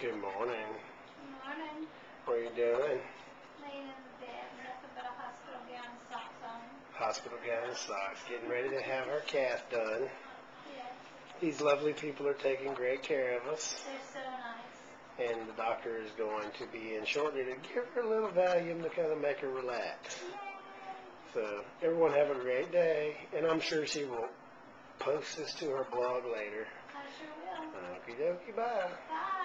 Good morning. Good Morning. What are you doing? Laying in bed, nothing but a hospital gown and socks on. Hospital gown and socks. Getting ready to have her cath done. Yes, These lovely people are taking great care of us. they're so nice. And the doctor is going to be in shortly to give her a little Valium to kind of make her relax. So everyone have a great day. And I'm sure she will post this to her blog later. I sure will. Okie dokie, bye. Bye.